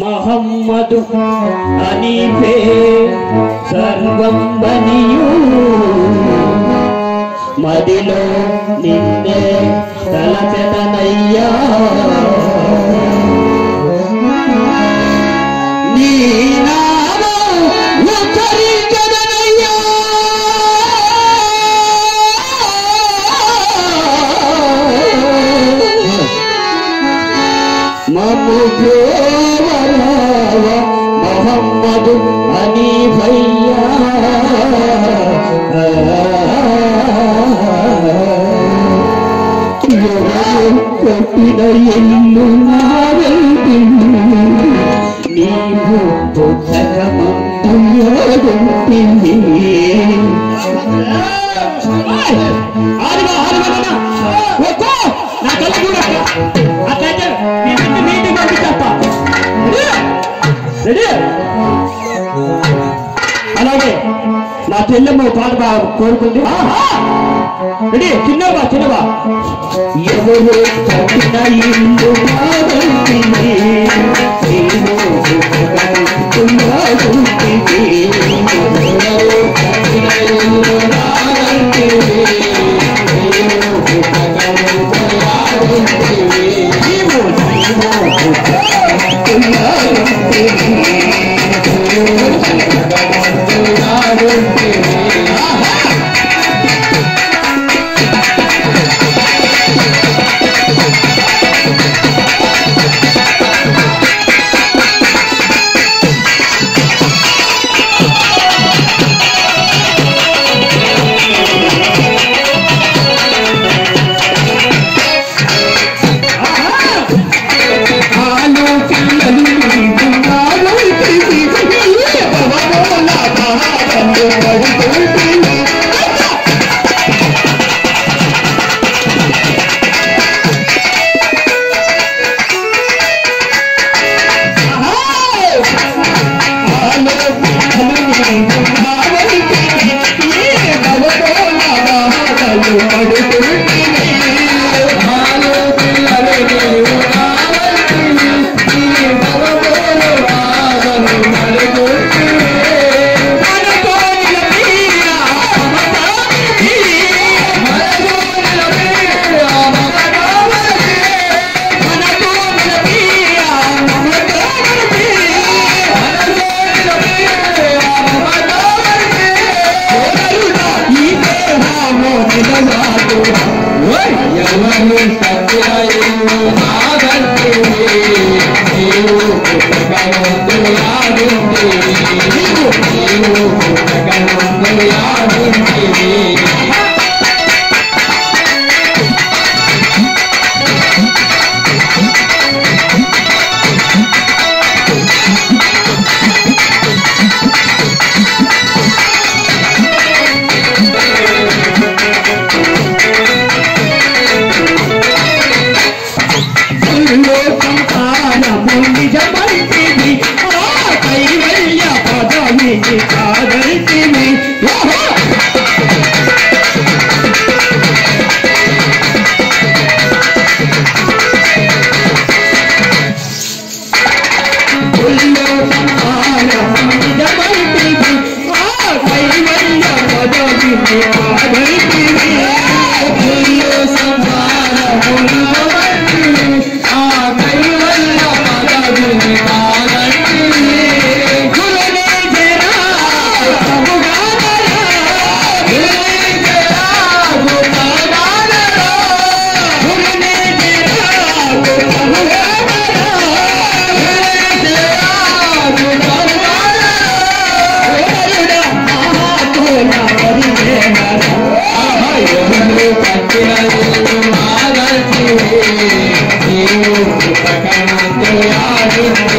Muhammad అనిపే సర్వం బనియు మదిలో నిన్నే తలచెదనయ్యా. నీ అట్లయితే మీ ఇంటి మీటింగ్ పంపించేస్తా రెడీ అలాగే నా చెల్లెమ్మ పాట బాగా కోరుకుంది రెడీ చిన్నవా చిన్నవా ఎవరు కట్టిన ఇల్లు నాదంటిది నేను పుస్తకమంటుంది. ఎవరు కట్టిన ఇల్లు నాదంటిది నేను పుస్తకమంటుంది. నీవు నీవు Thank you.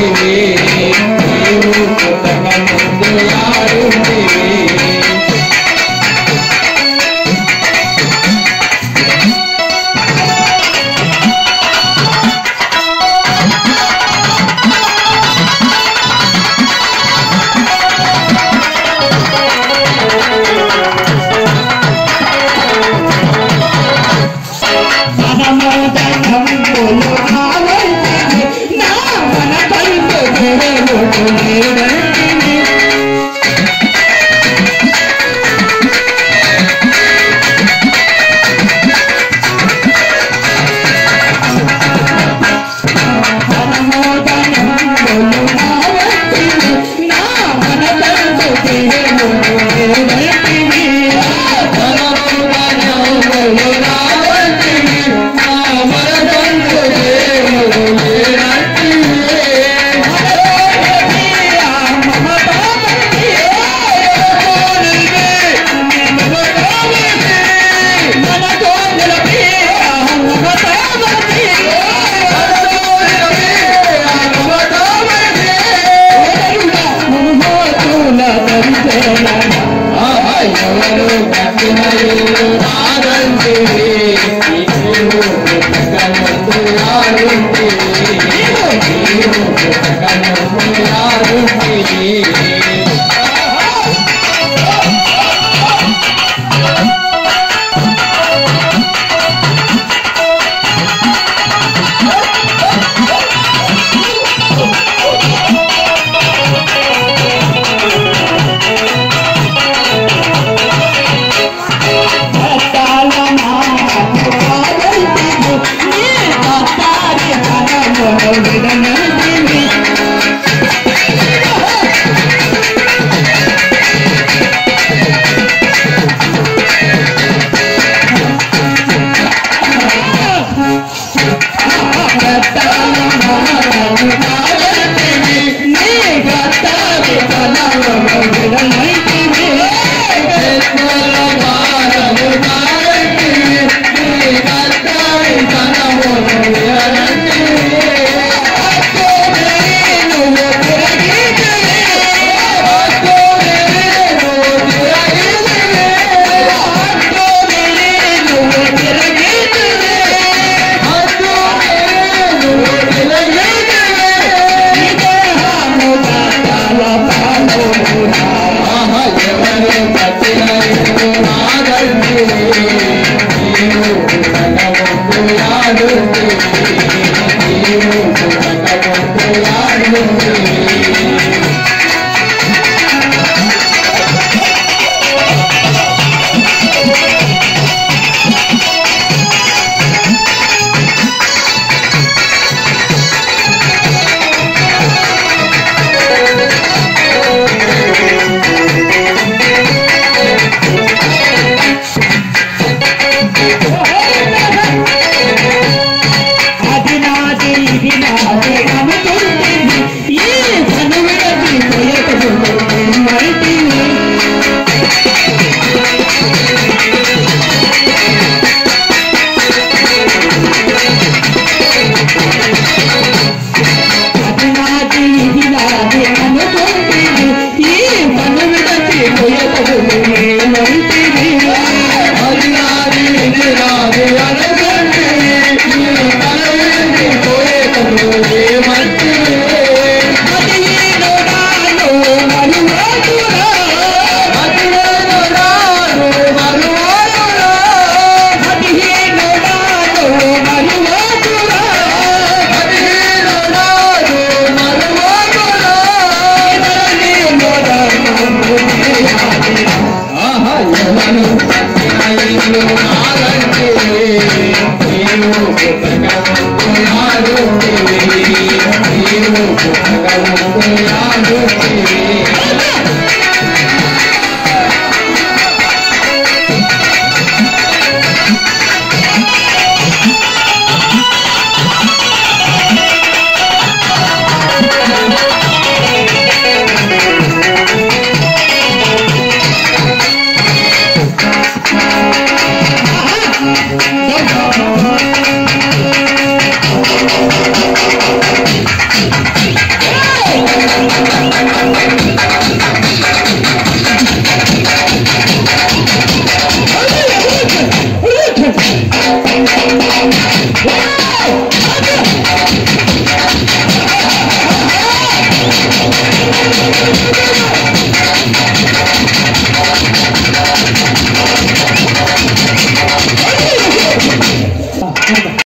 I'm not going